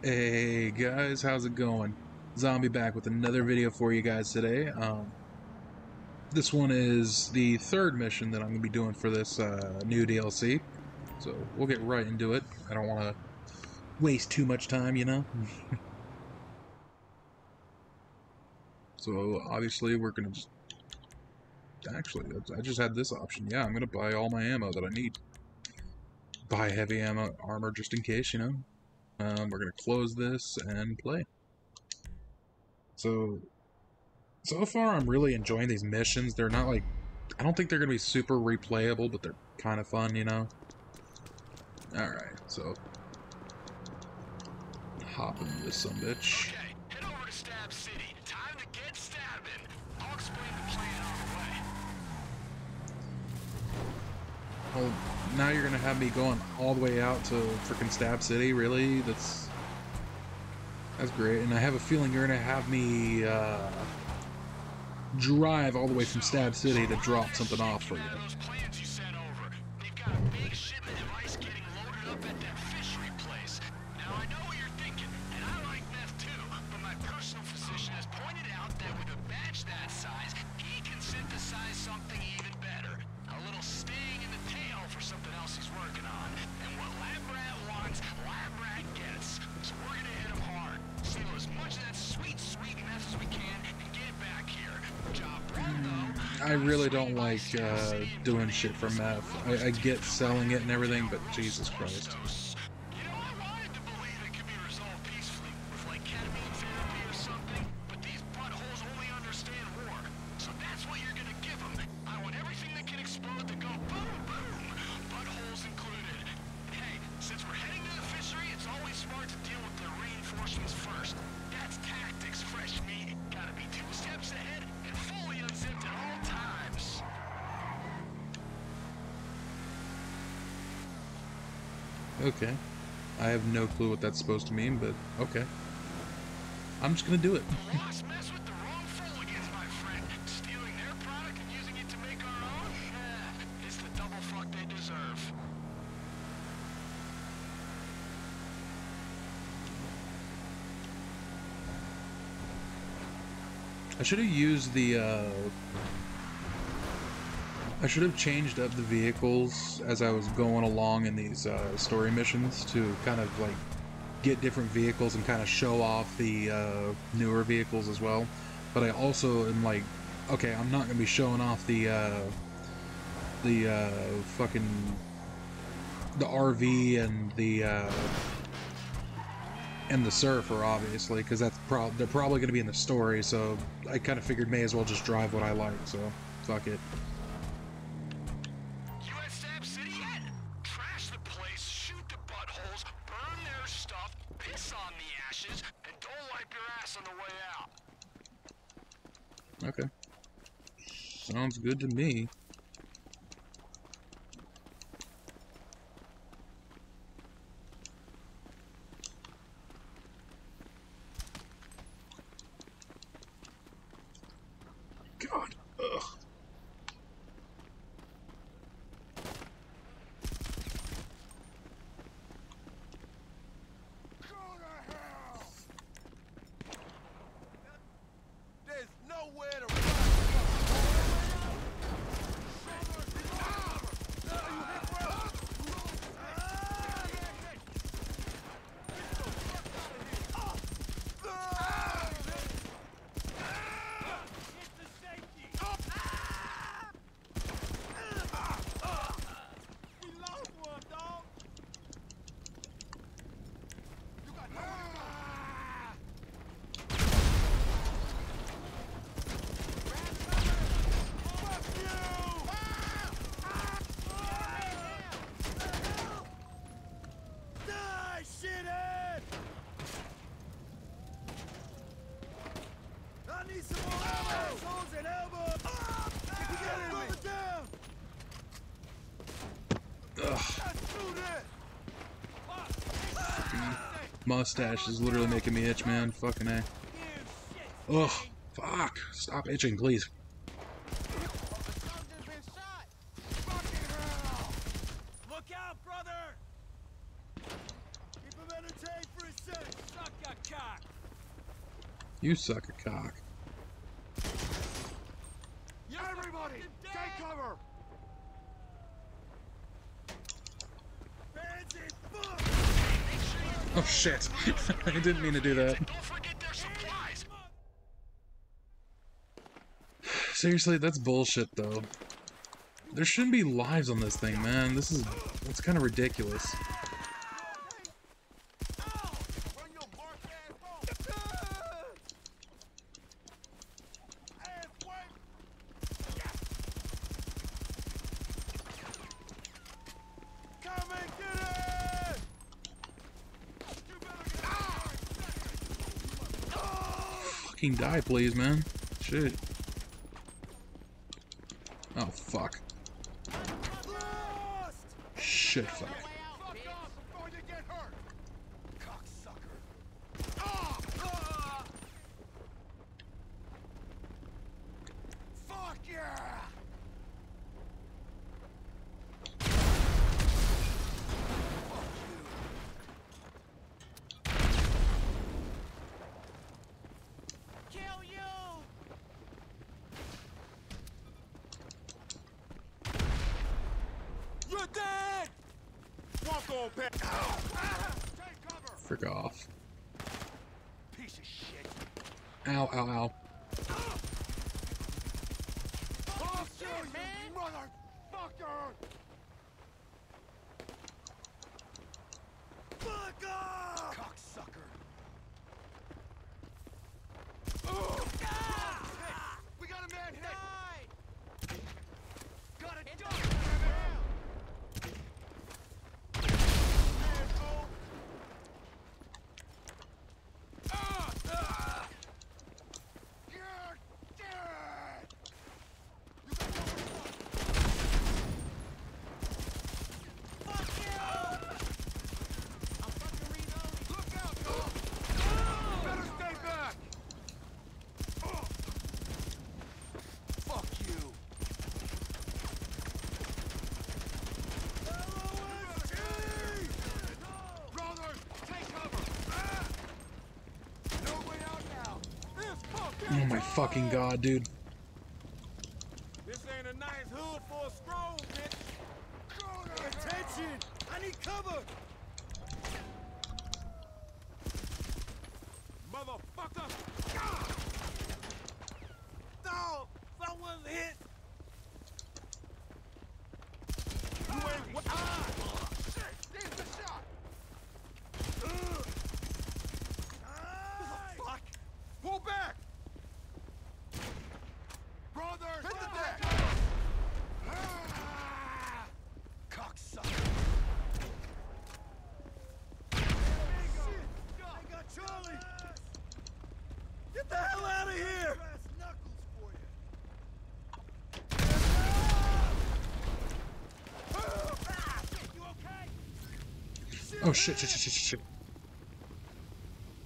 Hey guys, how's it going? Zombie back with another video for you guys today. Um, this one is the third mission that I'm going to be doing for this uh, new DLC. So we'll get right into it. I don't want to waste too much time, you know? so obviously we're going to just... Actually, I just had this option. Yeah, I'm going to buy all my ammo that I need. Buy heavy ammo armor just in case, you know? Um, we're going to close this and play. So, so far I'm really enjoying these missions. They're not like, I don't think they're going to be super replayable, but they're kind of fun, you know? Alright, so, hop into this some bitch. Okay, head over to Stab City. Time to get stabbing. I'll now you're to have me going all the way out to freaking Stab City, really? That's, that's great. And I have a feeling you're to have me, uh, drive all the way from Stab City to drop something off for you. Uh, doing shit for meth. I, I get selling it and everything, but Jesus Christ. Okay. I have no clue what that's supposed to mean, but okay. I'm just gonna do it. Boss mess with the wrong Fooligans, my friend. Stealing their product and using it to make our own? It's the double fuck they deserve. I should have used the, uh... I should have changed up the vehicles as I was going along in these uh, story missions to kind of like get different vehicles and kind of show off the uh, newer vehicles as well. But I also am like, okay, I'm not gonna be showing off the uh, the uh, fucking the RV and the uh, and the surfer, obviously, because that's prob they're probably going to be in the story. So I kind of figured may as well just drive what I like. So fuck it. Sounds good to me. God. Ugh. There's nowhere to run. We lost one, dog. You got Die, shithead! I need some more ammo! Assholes and elbows! Get me down! Ugh. Let's do this! Mustache is literally making me itch, man. Fucking A. Ugh. Fuck. Stop itching, please. Something's been shot! Fucking hell! Look out, brother! Keep him entertained for a sec! You suck a cock. Everybody, take cover! Hands in fuck! Oh shit! I didn't mean to do that. Seriously, that's bullshit though. There shouldn't be lives on this thing, man. This is it's kind of ridiculous. Bring your bark ass home! Ass wipe! Come and get it! You better get Fucking die, please, man. Shit. Oh fuck. Shit, fuck. Fuck off before you get hurt! Cocksucker! Ah! Ah! Fuck yeah! Kill you! You're dead! Walk on, pet. Take cover! Frick off. Piece of shit. Ow, ow, ow. Oh, shit! Motherfucker! Fuck off! Cocksucker! We got a man hit! Got it done! Asshole! Ah! Ah! You're dead! You got no Fuck you! I'm fucking reloading. Look out, Tom! You better stay back! Fuck you! Brothers, take cover! No way out now! This fucking god, dude. This ain't a nice hood for a scroll, bitch! Attention! I need cover! Motherfucker! Ah! No! Someone's hit! You ain't wa- Ah! Shit! There's the shot! Ugh. Fuck! Pull back! Brothers! Hit the deck! Ah! Cocksucker! Shit! I got Charlie! Get the hell out of here! You okay? Oh shit, shit, shit, shit, shit.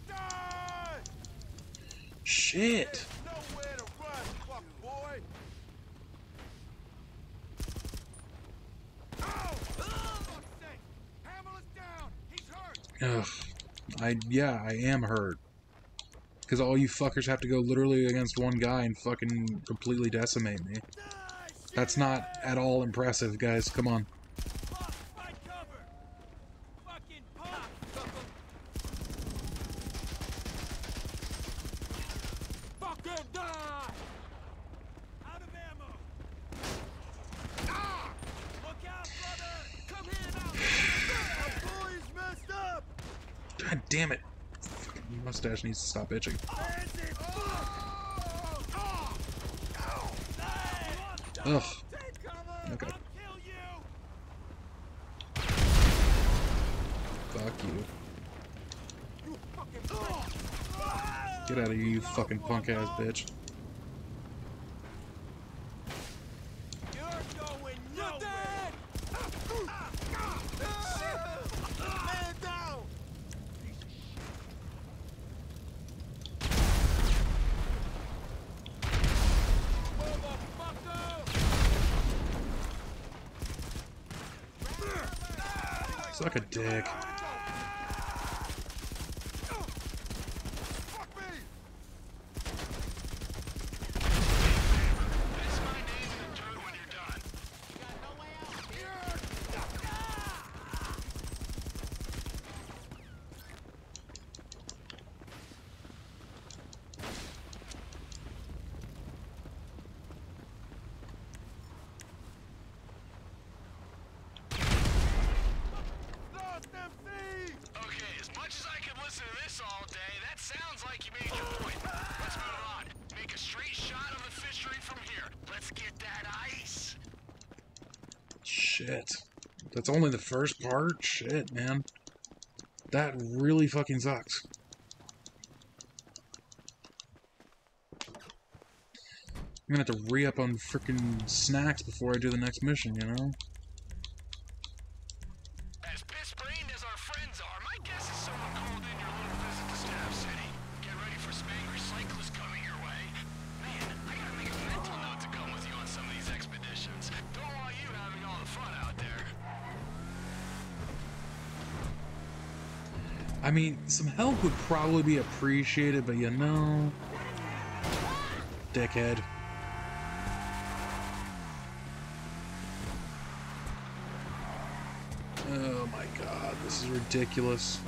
Die! Shit! Hurt! Ugh. I, yeah, I am hurt. Because all you fuckers have to go literally against one guy and fucking completely decimate me. That's not at all impressive, guys. Come on. Fuck! Fight cover! Fucking punk! Fucking die! Out of ammo! Ah! Look out, brother! Come here now! Our boy's messed up! God damn it. Mustache needs to stop itching. Ugh. Okay. Fuck you. Get out of here, you fucking punk ass bitch. You're going nowhere! dead! Man down! Motherfucker! Suck a dick. That's only the first part? Shit, man. That really fucking sucks. I'm gonna have to re-up on freaking snacks before I do the next mission, you know? Mean, some help would probably be appreciated, but you know... Dickhead. Oh my god, this is ridiculous.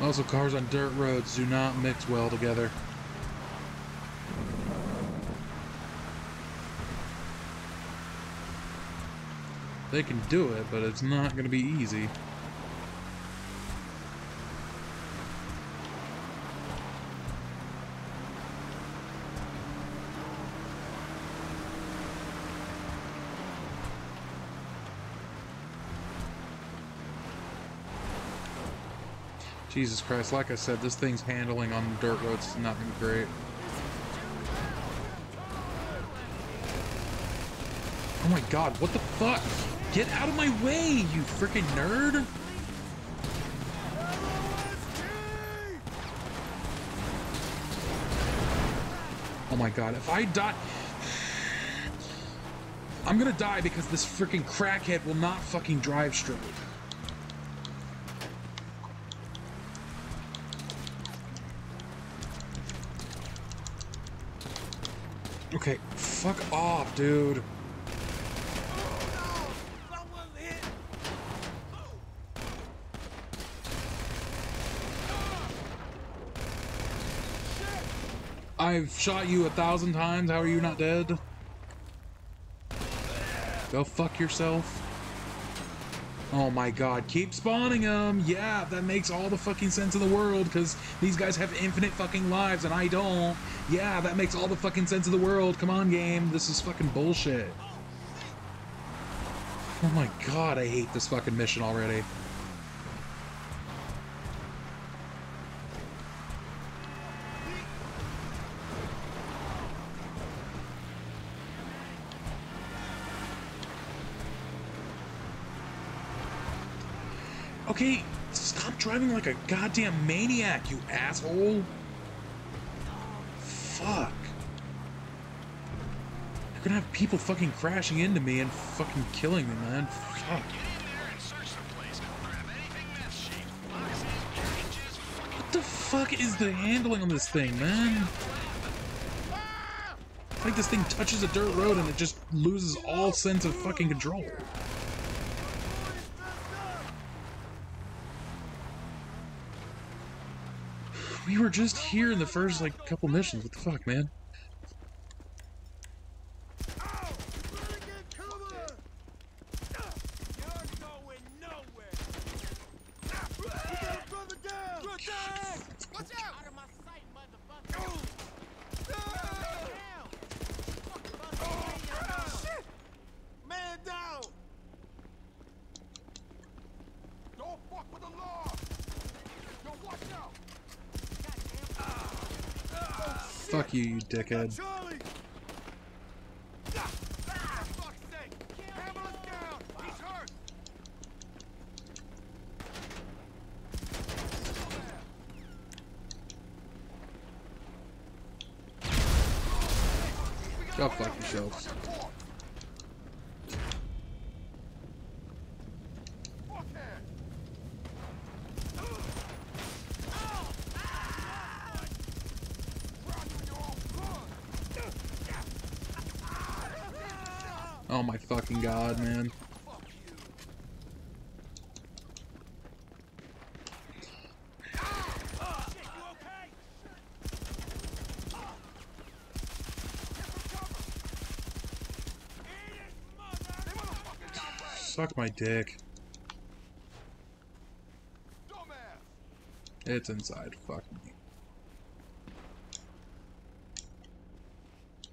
Also, cars on dirt roads do not mix well together. They can do it, but it's not going to be easy. Jesus Christ, like I said, this thing's handling on dirt roads is not great. Oh my god, what the fuck? Get out of my way, you freaking nerd! Oh my god, if I die... I'm gonna die because this freaking crackhead will not fucking drive straight. Okay, fuck off, dude. I've shot you a thousand times. How are you not dead? Go fuck yourself. Oh my god, keep spawning them. Yeah, that makes all the fucking sense in the world because these guys have infinite fucking lives and I don't. Yeah, that makes all the fucking sense in the world. Come on, game. This is fucking bullshit. Oh my god, I hate this fucking mission already. Okay, stop driving like a goddamn maniac, you asshole. Fuck. You're gonna have people fucking crashing into me and fucking killing me, man. Fuck. What the fuck is the handling on this thing, man? It's like this thing touches a dirt road and it just loses all sense of fucking control. Were just here in the first, like, couple missions. What the fuck, man? Watch out! Out of my sight, motherfucker! Shit! Man down! Don't fuck with the law! Yo, watch out! Fuck you, you dickhead. Charlie! Ah, for fuck's sake! Ambulance down! He's hurt! Go fuck yourselves. Fuckhead! Oh my fucking god, man. Suck my dick. It's inside. Fuck me.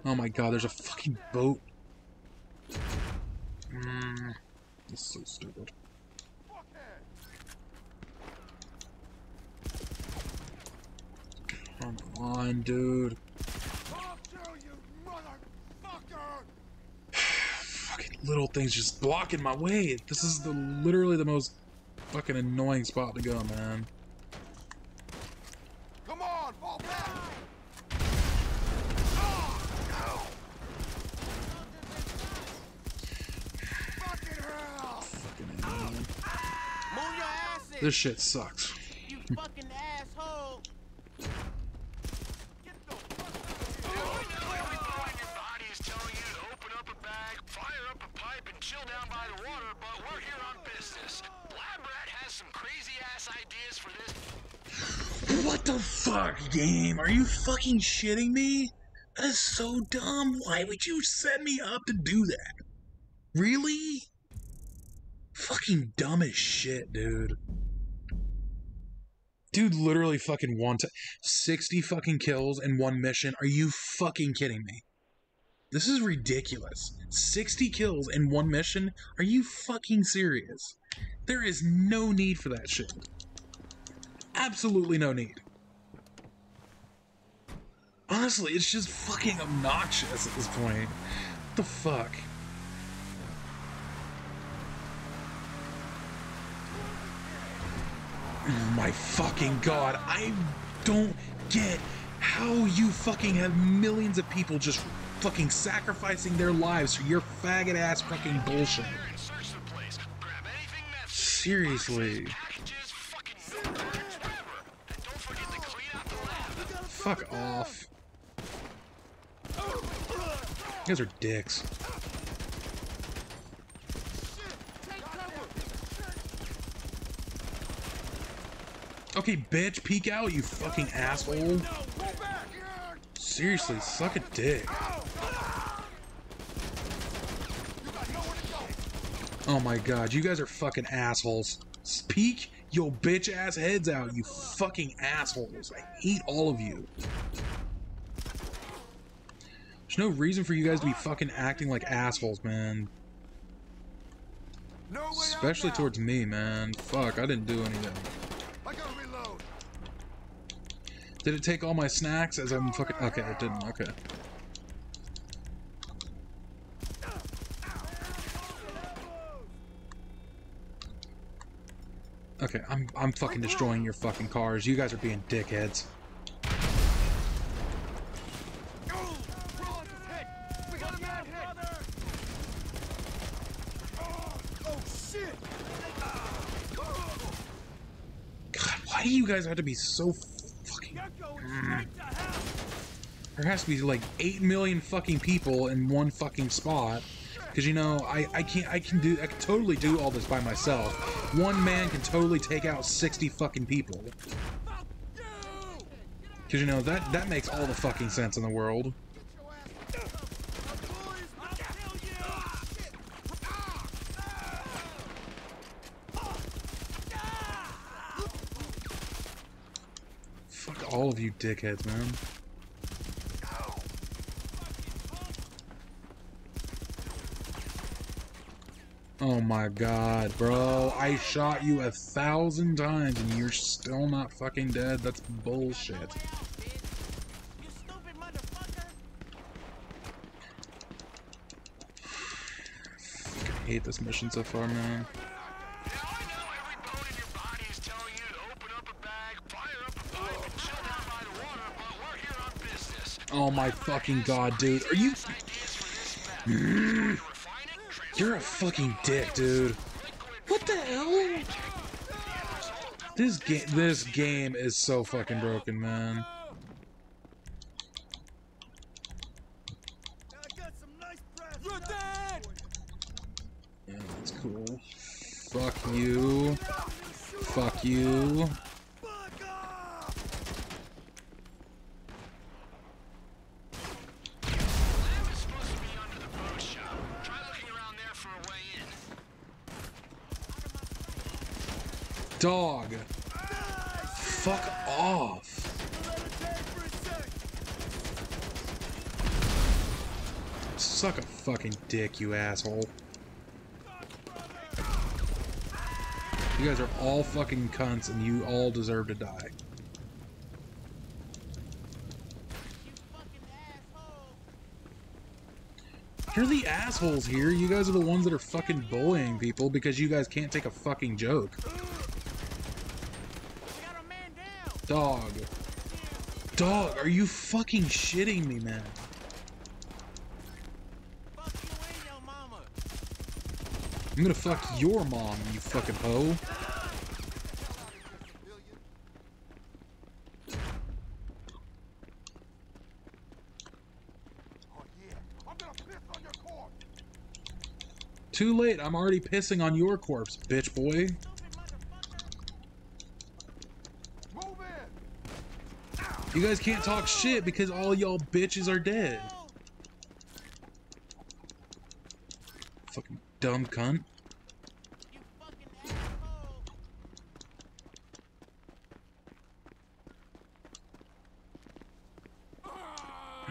Oh my god, there's a fucking boat. Mm, this is so stupid. Come on, dude. Talk to you, motherfucker! Fucking little things just blocking my way. This is the literally the most fucking annoying spot to go, man. Come on, fall back! Fucking hell! Fucking man. Move your asses, This shit sucks. you fucking asshole. Get the fuck I know every bone in your body is telling you to open up a bag, fire up a pipe, and chill down by the water, but we're here on business. Lab Rat has some crazy ass ideas for this What the fuck, game? Are you fucking shitting me? That is so dumb. Why would you set me up to do that? Really? Fucking dumb as shit, dude. Dude literally fucking one t- 60 fucking kills in one mission. Are you fucking kidding me? This is ridiculous. 60 kills in one mission? Are you fucking serious? There is no need for that shit. Absolutely no need. Honestly, it's just fucking obnoxious at this point. What the fuck? Oh my fucking god, I don't get how you fucking have millions of people just fucking sacrificing their lives for your faggot ass fucking bullshit. Seriously. and search the place. Grab anything meth. Seriously. Packages, fucking notebooks, whatever. And don't forget to clean out the lab. Fuck off. You guys are dicks. Okay, bitch, peek out, you fucking asshole. Seriously, suck a dick. Oh my god, you guys are fucking assholes. Peek your bitch ass heads out, you fucking assholes. I hate all of you. There's no reason for you guys to be fucking acting like assholes, man. Especially towards me, man. Fuck, I didn't do anything. I gotta reload. Did it take all my snacks as I'm fucking. Okay, it didn't. Okay. Okay, I'm I'm fucking destroying your fucking cars. You guys are being dickheads. Roll his head! We got a mad head! Oh, oh shit! God, why do you guys have to be so fucking? Hell! There has to be like eight million fucking people in one fucking spot. Cause you know, I, I can't I can do I can totally do all this by myself. One man can totally take out sixty fucking people. Cause you know that that makes all the fucking sense in the world. Get your ass Boys, I'll kill you! Fuck all of you dickheads, man. Oh my god, bro. I shot you a thousand times and you're still not fucking dead. That's bullshit. I hate this mission so far, man. Oh my fucking god, dude. Are you. You're a fucking dick, dude. What the hell? This game, this game is so fucking broken, man. I got some nice brass. You're dead! Yeah, that's cool. Fuck you. Fuck you. Fuck off! Lab is supposed to be under the boat shop. Try looking around there for a way in. Dog. Fuck off. Let it take for a sec. suck a fucking dick, you asshole. You guys are all fucking cunts and you all deserve to die. You're the assholes here. You guys are the ones that are fucking bullying people because you guys can't take a fucking joke. Dog. Dog, are you fucking shitting me, man? Fuck you and your mama. I'm gonna fuck your mom, you fucking hoe. Too late, I'm already pissing on your corpse, bitch boy. You guys can't talk shit because all y'all bitches are dead. Fucking dumb cunt. you fucking asshole.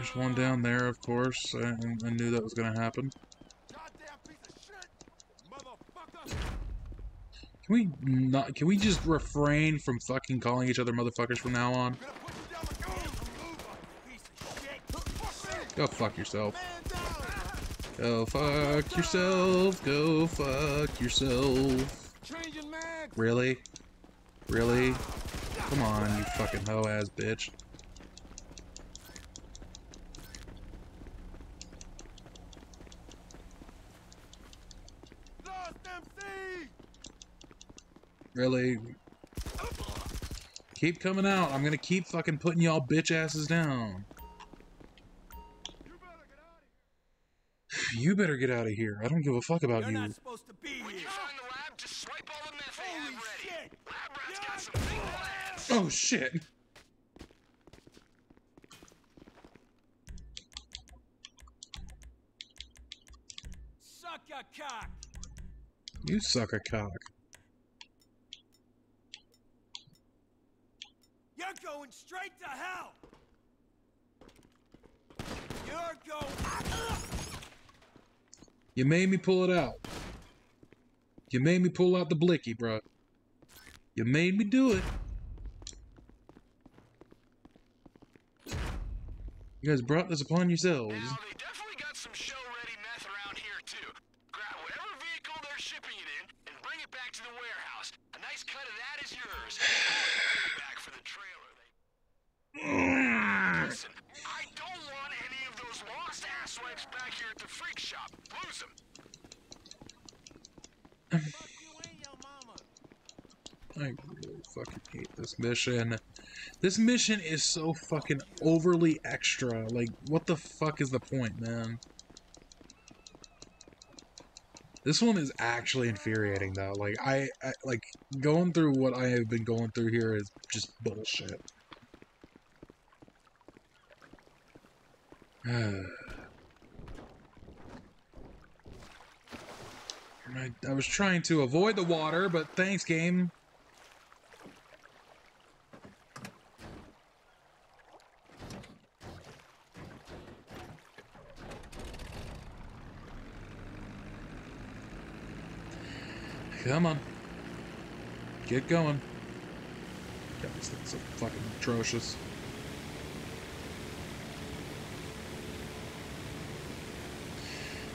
There's one down there, of course. I, I knew that was happen. Of shit. Motherfucker. Can we not? Can we just refrain from fucking calling each other motherfuckers from now on? Go fuck yourself. Go fuck yourself. Go fuck yourself. Really? Really? Come on, you fucking hoe ass bitch. Lost MC. Really? Keep coming out. I'm gonna keep fucking putting y'all bitch asses down. You better get out of here. You better get out of here. I don't give a fuck about You're you. not supposed to be When you find the lab, just swipe all the meth they have ready. shit. Lab rat's got some big plans. Oh shit. Suck a cock. You suck a cock. You're going straight to hell. You're going. You made me pull it out. You made me pull out the blicky, bro. You made me do it. You guys brought this upon yourselves. Now, they definitely got some show-ready meth around here, too. Grab whatever vehicle they're shipping it in and bring it back to the warehouse. A nice cut of that is yours. Back for the trailer. Listen, I don't want any of those lost asswipes back here at the freak shop. Lose them. You and your mama. I really fucking hate this mission. This mission is so fucking overly extra. Like, what the fuck is the point, man? This one is actually infuriating, though. Like, I, I like going through what I have been going through here is just bullshit. I, I was trying to avoid the water, but thanks, game. Come on. Get going. God, this thing's so fucking atrocious.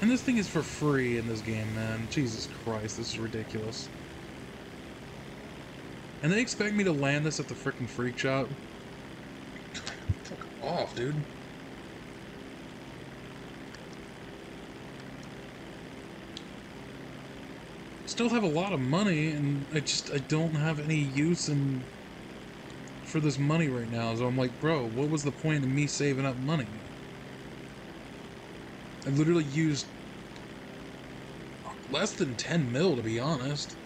And this thing is for free in this game, man. Jesus Christ, this is ridiculous. And they expect me to land this at the freaking freak shop? Fuck off, dude. Still have a lot of money, and I just I don't have any use in for this money right now. So I'm like, bro, what was the point of me saving up money? I literally used less than 10 mil to be honest.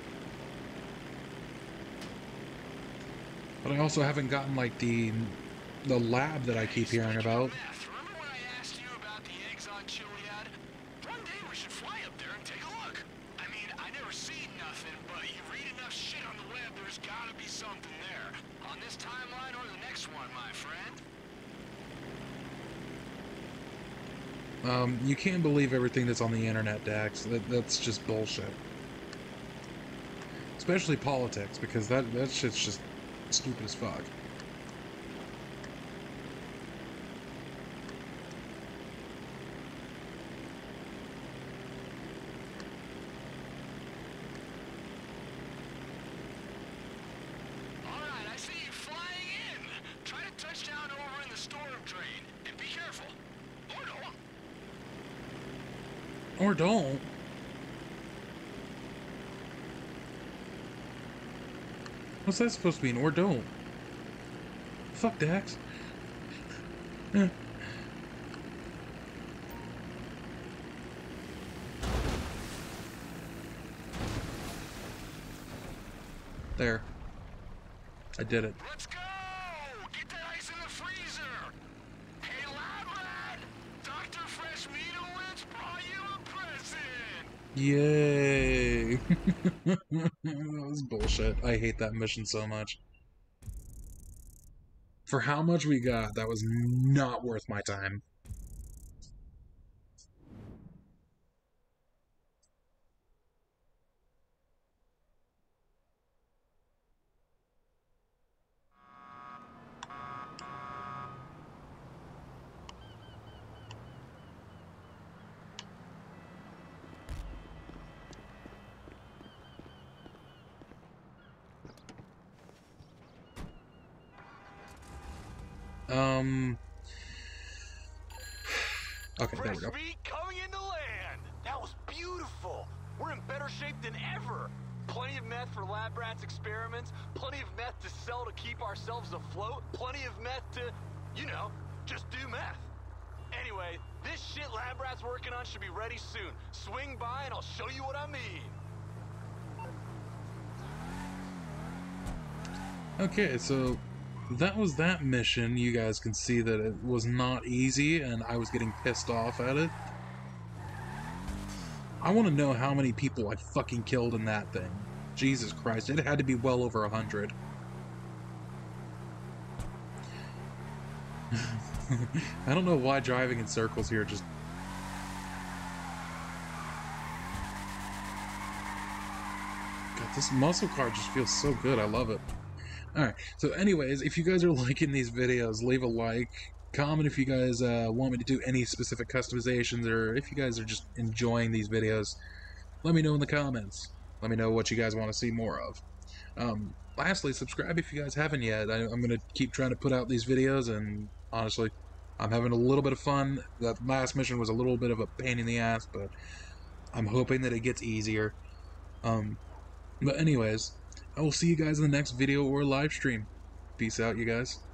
But I also haven't gotten like the the lab that I keep hearing about. Meth. Remember when I asked you about the eggs on Chiliad? One day we should fly up there and take a look. I mean, I never seen nothing, but you read enough shit on the web, there's gotta be something there. On this timeline or the next one, my friend. Um, you can't believe everything that's on the internet, Dax. That, that's just bullshit. Especially politics, because that, that shit's just stupid as fuck. All right, I see you flying in. Try to touch down over in the storm drain, and be careful. Or don't. Or don't. What's that supposed to mean? Or don't. Fuck Dax. There. I did it. Yay! that was bullshit. I hate that mission so much. For how much we got, that was not worth my time. Um. Okay, there we go. coming into land. That was beautiful. We're in better shape than ever. Plenty of meth for lab rats experiments. Plenty of meth to sell to keep ourselves afloat. Plenty of meth to, you know, just do meth. Anyway, this shit lab rat's working on should be ready soon. Swing by and I'll show you what I mean. Okay, so that was that mission. You guys can see that it was not easy, and I was getting pissed off at it. I want to know how many people I fucking killed in that thing. Jesus Christ, it had to be well over a hundred. I don't know why driving in circles here just. God, this muscle car just feels so good. I love it. Alright, so anyways, if you guys are liking these videos, leave a like. Comment if you guys uh, want me to do any specific customizations or if you guys are just enjoying these videos. Let me know in the comments. Let me know what you guys want to see more of. Um, lastly, subscribe if you guys haven't yet. I, I'm going to keep trying to put out these videos, and honestly, I'm having a little bit of fun. That last mission was a little bit of a pain in the ass, but I'm hoping that it gets easier. Um, but anyways, I will see you guys in the next video or live stream. Peace out, you guys.